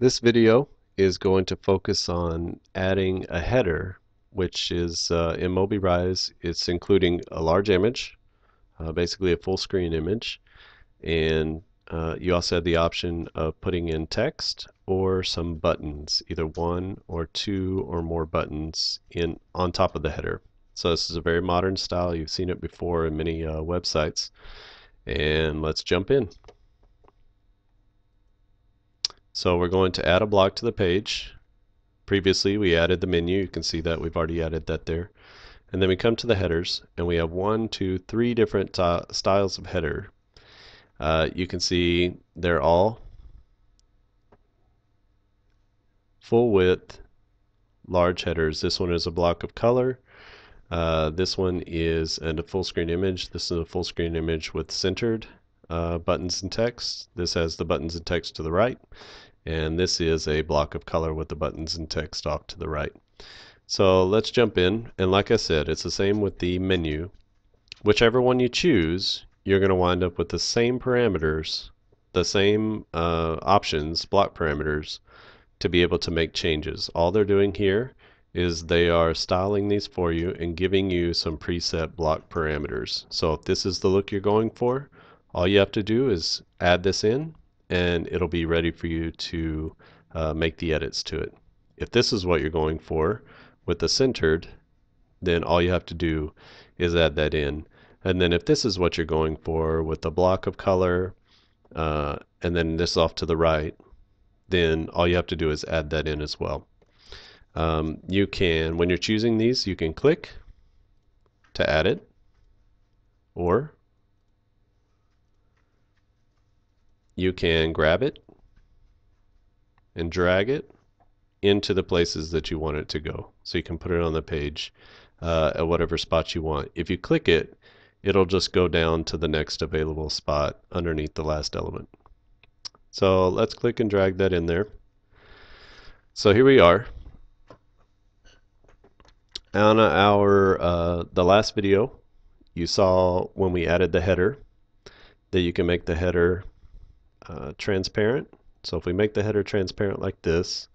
This video is going to focus on adding a header which is uh, in Mobirise it's including a large image uh, basically a full screen image. And uh, you also have the option of putting in text or some buttons either one or two or more buttons in on top of the header. So this is a very modern style. You've seen it before in many uh, websites. And let's jump in so we're going to add a block to the page. Previously we added the menu. You can see that we've already added that there. And then we come to the headers and we have one, two, three different styles of header. Uh, you can see they're all full width large headers. This one is a block of color. Uh, this one is a full screen image. This is a full screen image with centered uh, buttons and text. This has the buttons and text to the right and this is a block of color with the buttons and text off to the right. So let's jump in and like I said it's the same with the menu. Whichever one you choose you're going to wind up with the same parameters, the same uh, options, block parameters to be able to make changes. All they're doing here is they are styling these for you and giving you some preset block parameters. So if this is the look you're going for, all you have to do is add this in and it'll be ready for you to uh, make the edits to it. If this is what you're going for with the centered, then all you have to do is add that in. And then if this is what you're going for with the block of color, uh, and then this off to the right, then all you have to do is add that in as well. Um, you can, when you're choosing these, you can click to add it, or you can grab it and drag it into the places that you want it to go. So you can put it on the page uh, at whatever spot you want. If you click it, it'll just go down to the next available spot underneath the last element. So let's click and drag that in there. So here we are. On our uh, the last video, you saw when we added the header that you can make the header uh, transparent. So if we make the header transparent like this,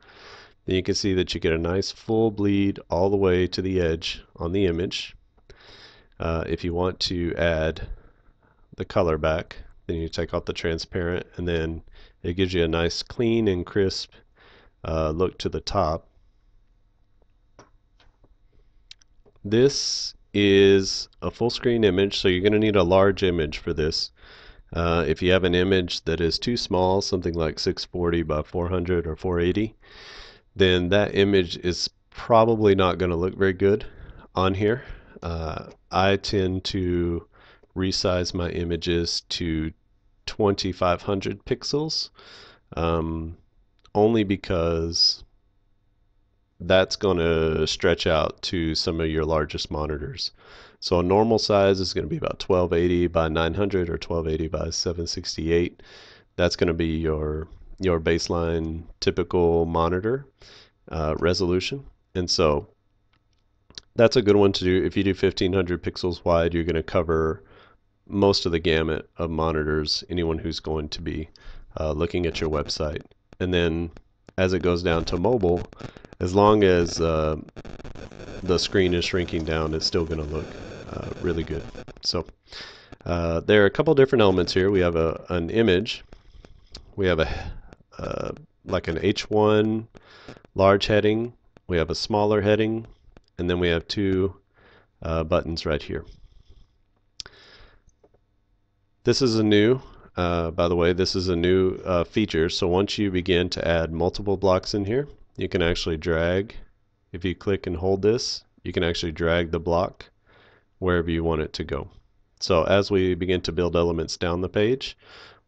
then you can see that you get a nice full bleed all the way to the edge on the image. Uh, if you want to add the color back, then you take off the transparent and then it gives you a nice clean and crisp uh, look to the top. This is a full screen image, so you're going to need a large image for this. Uh, if you have an image that is too small, something like 640 by 400 or 480, then that image is probably not going to look very good on here. Uh, I tend to resize my images to 2500 pixels um, only because that's going to stretch out to some of your largest monitors. So a normal size is going to be about 1280 by 900 or 1280 by 768. That's going to be your your baseline typical monitor uh, resolution. And so that's a good one to do. If you do 1500 pixels wide, you're going to cover most of the gamut of monitors, anyone who's going to be uh, looking at your website. And then as it goes down to mobile, as long as uh, the screen is shrinking down, it's still going to look uh, really good. So uh, there are a couple different elements here. We have a an image. We have a uh, like an H1 large heading. We have a smaller heading, and then we have two uh, buttons right here. This is a new, uh, by the way, this is a new uh, feature. So once you begin to add multiple blocks in here, you can actually drag. If you click and hold this, you can actually drag the block wherever you want it to go. So as we begin to build elements down the page,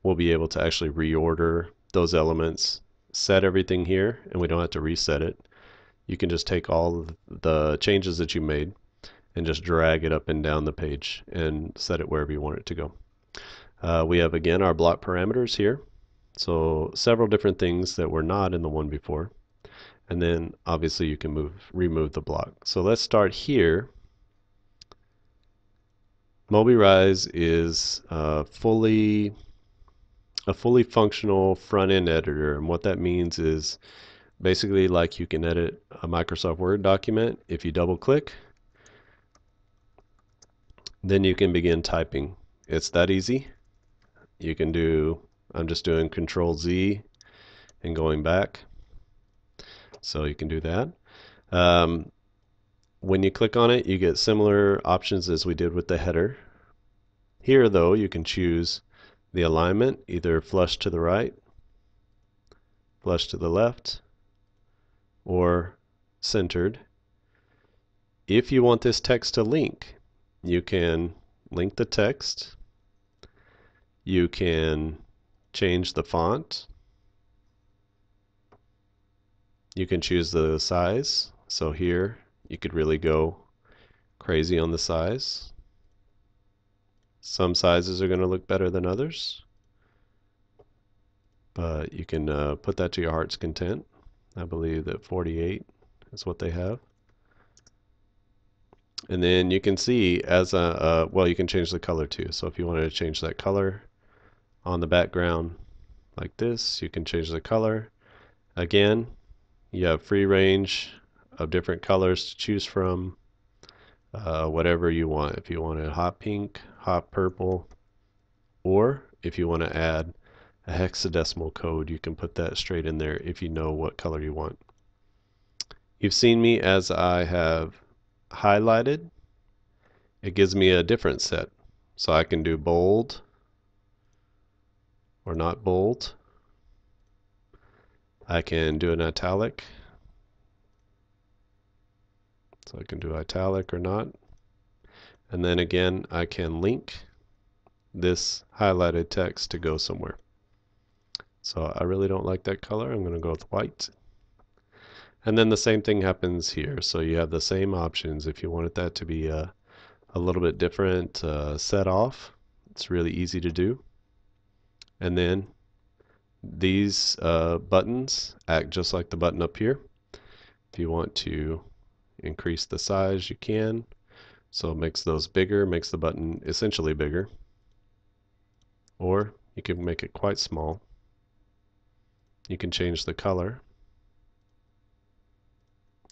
we'll be able to actually reorder those elements, set everything here, and we don't have to reset it. You can just take all the changes that you made and just drag it up and down the page and set it wherever you want it to go. Uh, we have again our block parameters here. So several different things that were not in the one before. And then obviously you can move remove the block. So let's start here Mobirise is uh, fully a fully functional front end editor. And what that means is basically like you can edit a Microsoft Word document if you double click. Then you can begin typing. It's that easy. You can do, I'm just doing Control Z and going back. So you can do that. Um, when you click on it, you get similar options as we did with the header. Here, though, you can choose the alignment, either flush to the right, flush to the left, or centered. If you want this text to link, you can link the text. You can change the font. You can choose the size. So here you could really go crazy on the size. Some sizes are going to look better than others. But you can uh, put that to your heart's content. I believe that 48 is what they have. And then you can see as a, uh, well, you can change the color too. So if you wanted to change that color on the background like this, you can change the color. Again, you have free range of different colors to choose from. Uh, whatever you want. If you want a hot pink, hot purple, or if you want to add a hexadecimal code, you can put that straight in there if you know what color you want. You've seen me as I have highlighted. It gives me a different set. So I can do bold or not bold. I can do an italic so I can do italic or not. And then again, I can link this highlighted text to go somewhere. So I really don't like that color. I'm going to go with white. And then the same thing happens here. So you have the same options. If you wanted that to be a, a little bit different uh, set off, it's really easy to do. And then these uh, buttons act just like the button up here. If you want to increase the size you can. So it makes those bigger, makes the button essentially bigger. Or you can make it quite small. You can change the color.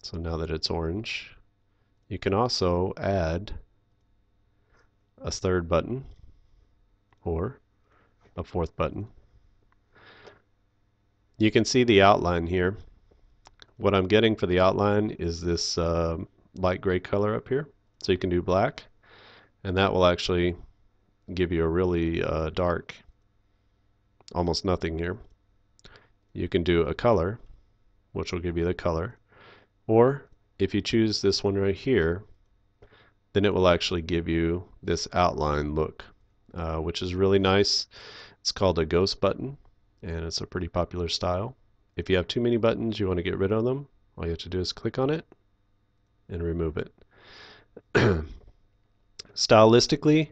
So now that it's orange, you can also add a third button or a fourth button. You can see the outline here. What I'm getting for the outline is this uh, light gray color up here. So you can do black, and that will actually give you a really uh, dark, almost nothing here. You can do a color, which will give you the color. Or if you choose this one right here, then it will actually give you this outline look, uh, which is really nice. It's called a ghost button, and it's a pretty popular style. If you have too many buttons, you want to get rid of them, all you have to do is click on it and remove it. Stylistically,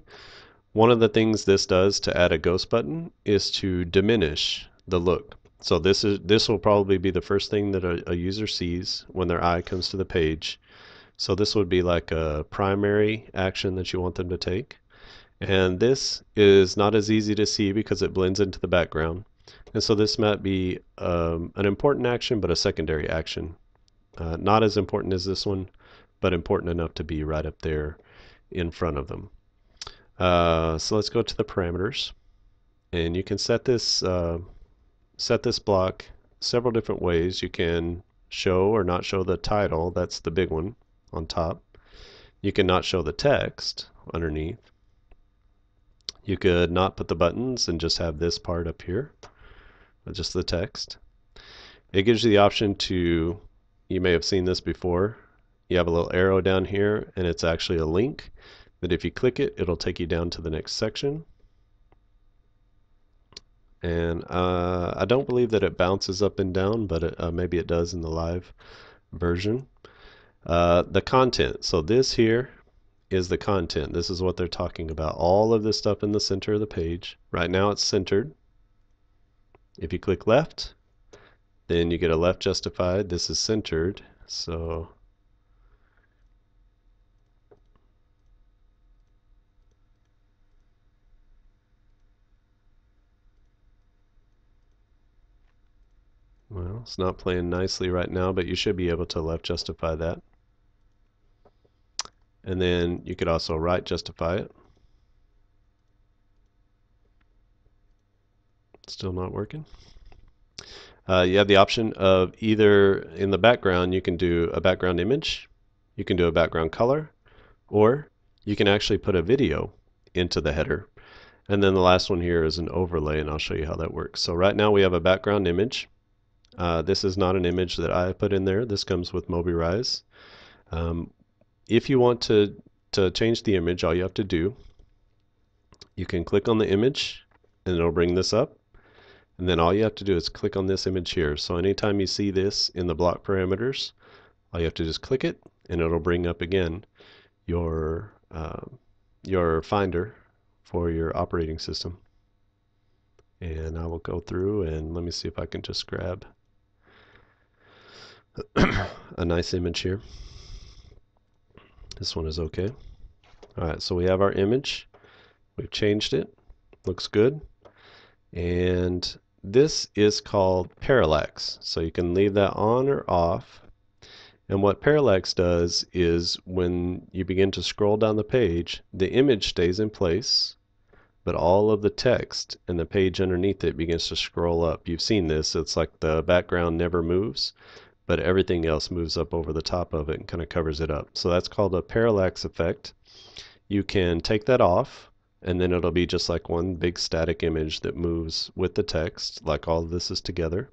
one of the things this does to add a ghost button is to diminish the look. So this is this will probably be the first thing that a, a user sees when their eye comes to the page. So this would be like a primary action that you want them to take. And this is not as easy to see because it blends into the background. And so this might be um, an important action, but a secondary action. Uh, not as important as this one, but important enough to be right up there in front of them. Uh, so let's go to the parameters. And you can set this, uh, set this block several different ways. You can show or not show the title, that's the big one on top. You can not show the text underneath. You could not put the buttons and just have this part up here just the text. It gives you the option to, you may have seen this before, you have a little arrow down here and it's actually a link that if you click it, it'll take you down to the next section. And uh, I don't believe that it bounces up and down, but it, uh, maybe it does in the live version. Uh, the content. So this here is the content. This is what they're talking about. All of this stuff in the center of the page. Right now it's centered. If you click left, then you get a left justified. This is centered, so Well, it's not playing nicely right now, but you should be able to left justify that. And then you could also right justify it. Still not working. Uh, you have the option of either in the background you can do a background image, you can do a background color, or you can actually put a video into the header. And then the last one here is an overlay, and I'll show you how that works. So right now we have a background image. Uh, this is not an image that I put in there. This comes with Mobirise. Um, if you want to, to change the image, all you have to do, you can click on the image, and it'll bring this up. And then all you have to do is click on this image here. So anytime you see this in the block parameters, all you have to just click it, and it'll bring up again your uh, your finder for your operating system. And I will go through and let me see if I can just grab a nice image here. This one is okay. Alright, so we have our image. We've changed it. Looks good. And this is called parallax. So you can leave that on or off. And what parallax does is when you begin to scroll down the page, the image stays in place, but all of the text and the page underneath it begins to scroll up. You've seen this. It's like the background never moves, but everything else moves up over the top of it and kind of covers it up. So that's called a parallax effect. You can take that off and then it'll be just like one big static image that moves with the text like all this is together.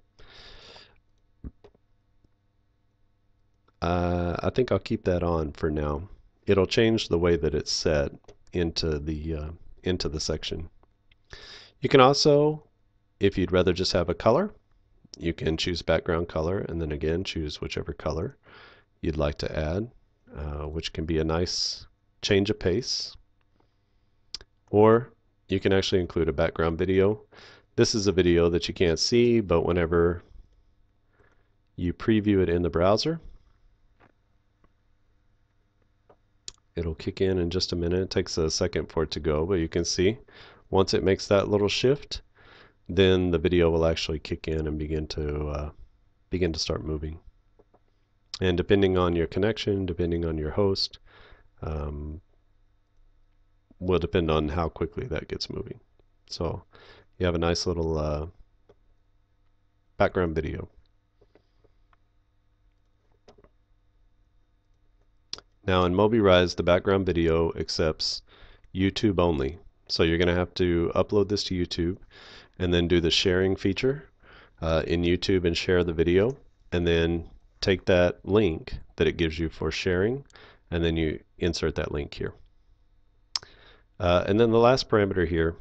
Uh, I think I'll keep that on for now. It'll change the way that it's set into the uh, into the section. You can also, if you'd rather just have a color, you can choose background color and then again choose whichever color you'd like to add, uh, which can be a nice change of pace. Or you can actually include a background video. This is a video that you can't see, but whenever you preview it in the browser, It'll kick in in just a minute. It takes a second for it to go, but you can see once it makes that little shift, then the video will actually kick in and begin to uh, begin to start moving. And depending on your connection, depending on your host, um, will depend on how quickly that gets moving. So you have a nice little uh, background video. Now in Mobirise, the background video accepts YouTube only. So you're going to have to upload this to YouTube and then do the sharing feature uh, in YouTube and share the video and then take that link that it gives you for sharing and then you insert that link here. Uh, and then the last parameter here,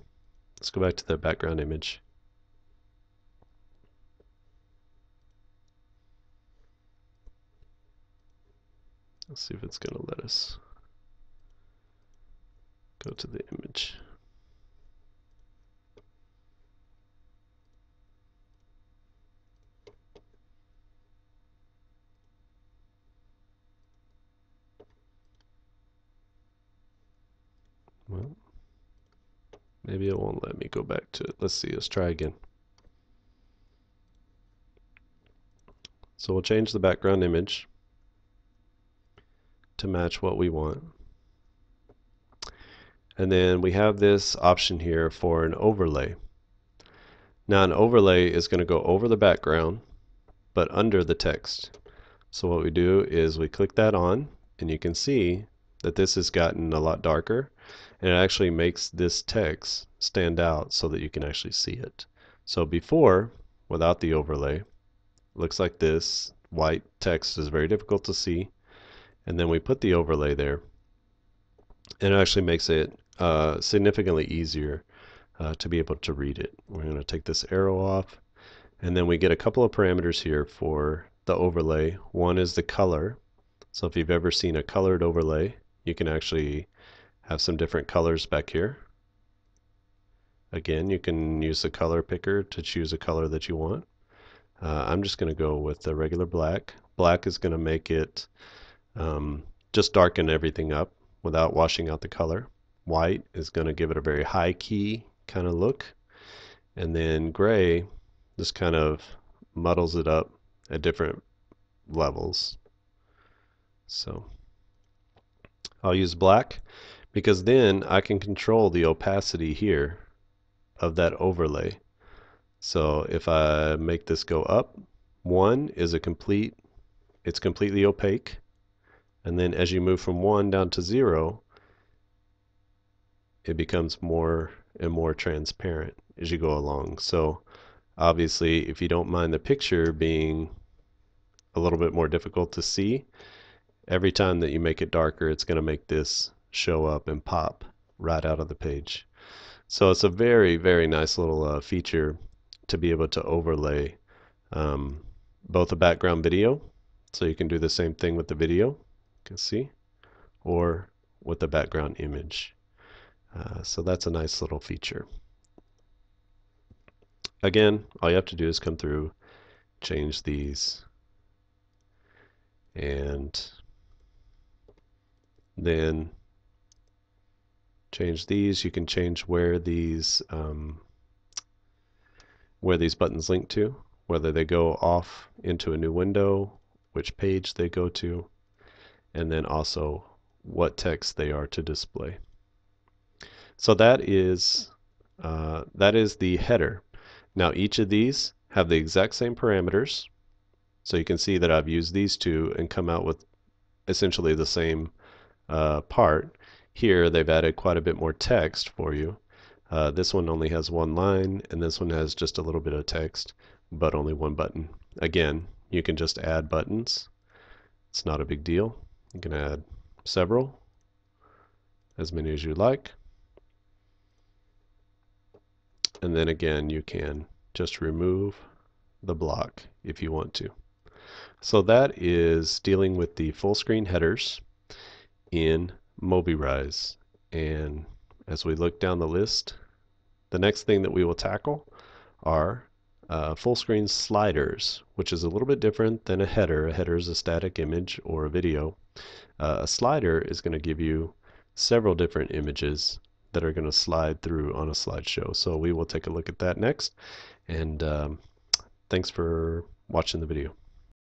let's go back to the background image. Let's see if it's going to let us go to the image. Well, maybe it won't let me go back to it. Let's see, let's try again. So we'll change the background image to match what we want. And then we have this option here for an overlay. Now an overlay is going to go over the background but under the text. So what we do is we click that on and you can see that this has gotten a lot darker and it actually makes this text stand out so that you can actually see it. So before, without the overlay, looks like this. White text is very difficult to see and then we put the overlay there and it actually makes it uh, significantly easier uh, to be able to read it. We're going to take this arrow off and then we get a couple of parameters here for the overlay. One is the color. So if you've ever seen a colored overlay, you can actually have some different colors back here. Again, you can use the color picker to choose a color that you want. Uh, I'm just going to go with the regular black. Black is going to make it um, just darken everything up without washing out the color. White is going to give it a very high key kind of look. And then gray just kind of muddles it up at different levels. So I'll use black because then I can control the opacity here of that overlay. So if I make this go up, one is a complete, it's completely opaque. And then as you move from one down to zero, it becomes more and more transparent as you go along. So obviously, if you don't mind the picture being a little bit more difficult to see, every time that you make it darker, it's going to make this show up and pop right out of the page. So it's a very, very nice little uh, feature to be able to overlay um, both a background video, so you can do the same thing with the video, you can see, or with the background image. Uh, so that's a nice little feature. Again, all you have to do is come through, change these, and then change these. You can change where these um, where these buttons link to, whether they go off into a new window, which page they go to, and then also what text they are to display. So that is uh, that is the header. Now each of these have the exact same parameters. So you can see that I've used these two and come out with essentially the same uh, part. Here they've added quite a bit more text for you. Uh, this one only has one line and this one has just a little bit of text but only one button. Again, you can just add buttons. It's not a big deal. You can add several, as many as you like. And then again, you can just remove the block if you want to. So that is dealing with the full screen headers in Mobirise. And as we look down the list, the next thing that we will tackle are uh, full screen sliders, which is a little bit different than a header. A header is a static image or a video. Uh, a slider is going to give you several different images that are going to slide through on a slideshow. So we will take a look at that next. And um, thanks for watching the video.